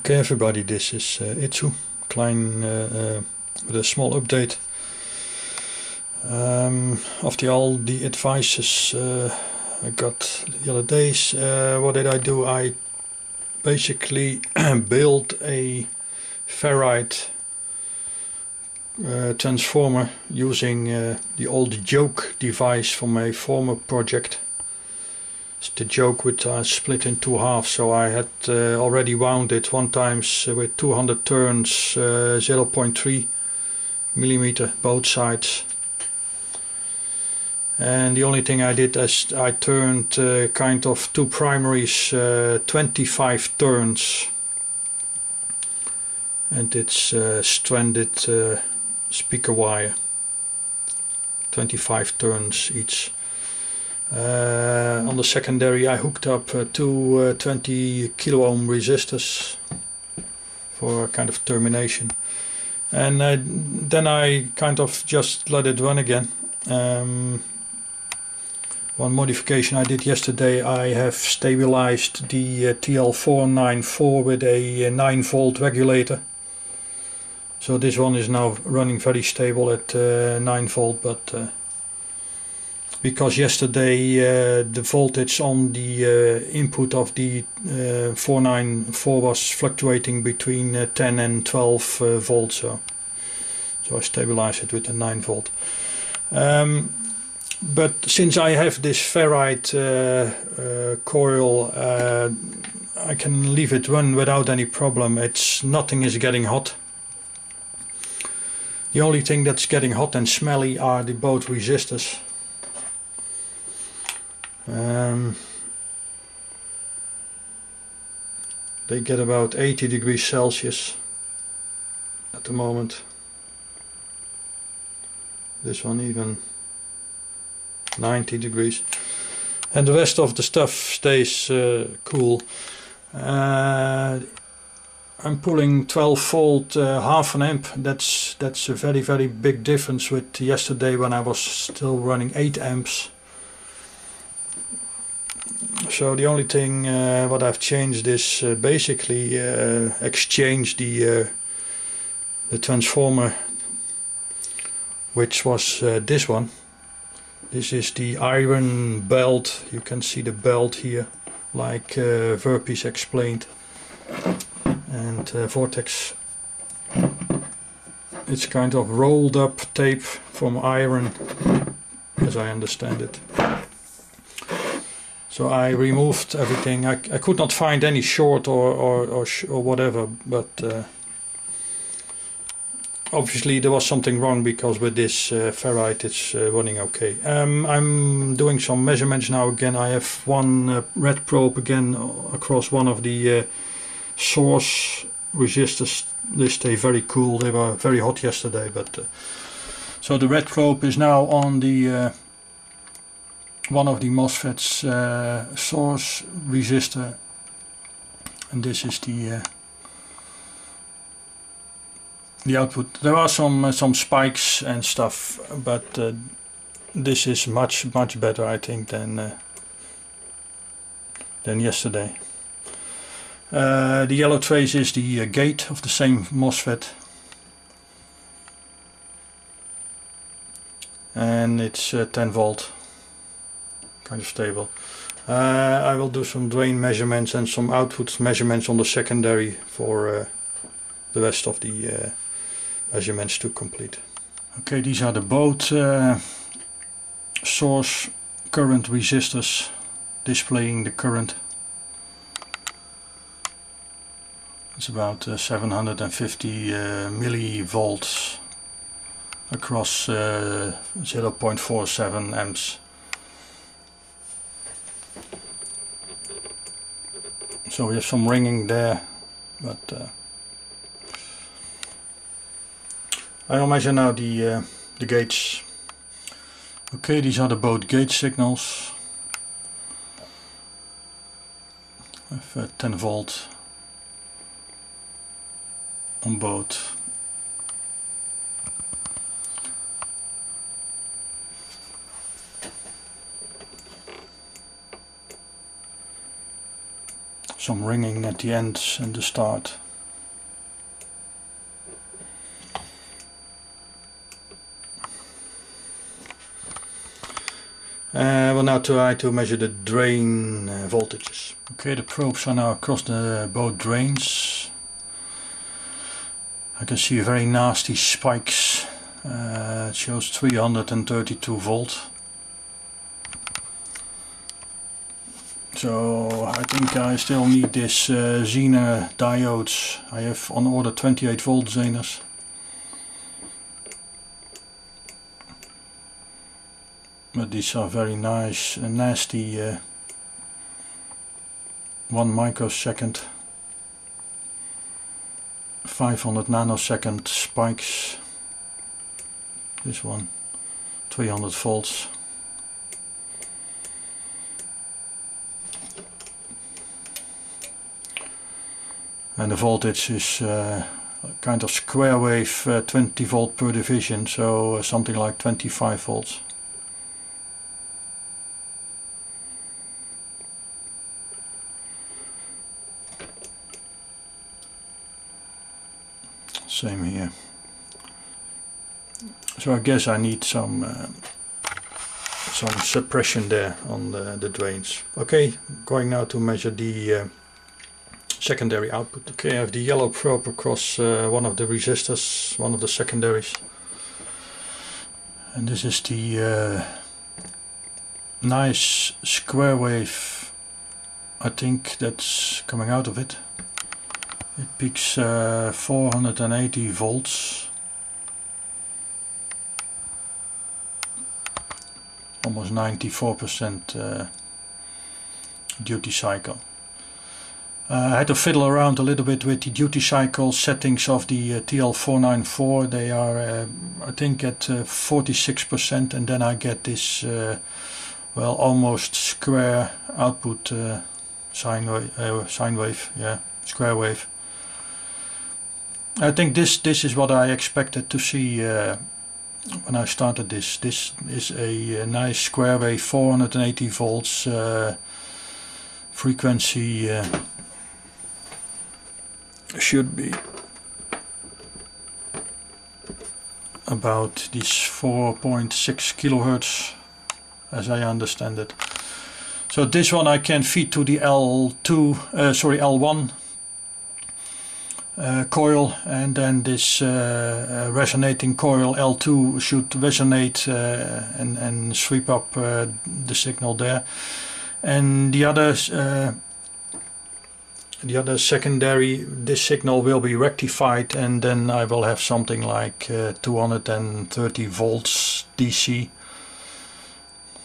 Okay everybody, this is uh, Itsu, klein, uh, uh, with a small update um, after all the advices uh, I got the other days. Uh, what did I do? I basically built a ferrite uh, transformer using uh, the old yoke device from a former project the yoke which I split in two halves. So I had uh, already wound it one times with 200 turns uh, 0.3 millimeter both sides. And the only thing I did is I turned uh, kind of two primaries uh, 25 turns. And it's uh, stranded uh, speaker wire. 25 turns each. uh, on the secondary I hooked up uh, two uh, 20 kilo ohm resistors for kind of termination. And uh, then I kind of just let it run again. Um, one modification I did yesterday I have stabilized the uh, TL494 with a 9 volt regulator. So this one is now running very stable at uh, 9 volt but because yesterday uh, the voltage on the uh, input of the uh, 494 was fluctuating between 10 and 12 volts so, so I stabilized it with a 9 volt. Um, but since I have this ferrite coil I can leave it run without any problem. It's nothing is getting hot. The only thing that's getting hot and smelly are the both resistors um, they get about 80 degrees Celsius at the moment. This one even 90 degrees. And the rest of the stuff stays uh, cool. Uh, I'm pulling 12 volt uh, half an amp. That's that's a very very big difference with yesterday when I was still running 8 amps so the only thing uh, what I've changed is uh, basically uh, exchange the uh, the transformer which was uh, this one. This is the iron belt. You can see the belt here like uh, Verpies explained. And Vortex. It's kind of rolled up tape from iron as I understand it so I removed everything. I, I could not find any short or or or, or whatever, but uh, obviously there was something wrong because with this uh, ferrite it's uh, running okay. Um, I'm doing some measurements now again. I have one uh, red probe again across one of the uh, source resistors. They stay very cool. They were very hot yesterday, but uh, so the red probe is now on the one of the MOSFET's uh, source resistor and this is the uh, the output. There are some uh, some spikes and stuff but uh, this is much much better I think than uh, than yesterday. Uh, the yellow trace is the gate of the same MOSFET and it's 10 volt kind of stable. Uh, I will do some drain measurements and some output measurements on the secondary for uh, the rest of the uh, measurements to complete. Okay, these are the both uh, source current resistors displaying the current. It's about uh, 750 uh, millivolts across 0.47 amps. So we have some ringing there, but uh, I will measure now the uh, the gates. Okay, these are the both gate signals. I have uh, 10 volt on both. some ringing at the end and the start. Uh, we'll now try to measure the drain uh, voltages. Okay, the probes are now across the both drains. I can see very nasty spikes. Uh, it shows 332 volt. So I think I still need this uh, Zener diodes. I have on order 28 volt Zeners. But these are very nice, uh, nasty uh, 1 microsecond 500 nanosecond spikes. This one 300 volts. And the voltage is uh, kind of square wave uh, 20 volt per division so uh, something like 25 volts. Same here. So I guess I need some uh, some suppression there on the, the drains. Okay going now to measure the uh, secondary output. Okay, I have the yellow probe across uh, one of the resistors, one of the secondaries. And this is the uh, nice square wave, I think that's coming out of it. It peaks uh, 480 volts. Almost 94% uh, duty cycle. Uh, I had to fiddle around a little bit with the duty cycle settings of the uh, TL494. They are, uh, I think, at 46%, and then I get this, well, almost square output sine wave, sine wave, yeah, square wave. I think this this is what I expected to see uh, when I started this. This is a, a, nice square wave 480 volts uh, frequency uh, should be about this 4.6 kilohertz as I understand it. So this one I can feed to the L2, uh, sorry L1 uh, coil and then this uh, uh resonating coil L2 should resonate uh, and, and sweep up uh, the signal there. And the other the other secondary this signal will be rectified and then I will have something like uh, 230 volts DC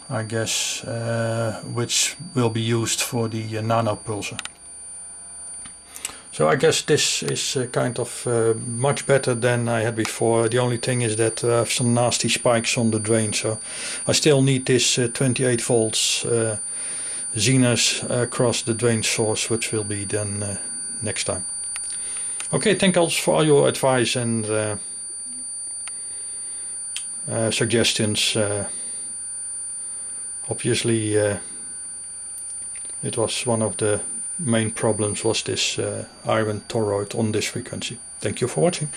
I guess uh, which will be used for the uh, nano so I guess this is uh, kind of uh, much better than I had before. The only thing is that I have some nasty spikes on the drain so I still need this uh, 28 volts Zeners across the drain source, which will be done uh, next time. Okay, thanks for all your advice and uh, uh, suggestions. Uh, obviously, uh, it was one of the main problems was this uh, iron toroid on this frequency. Thank you for watching.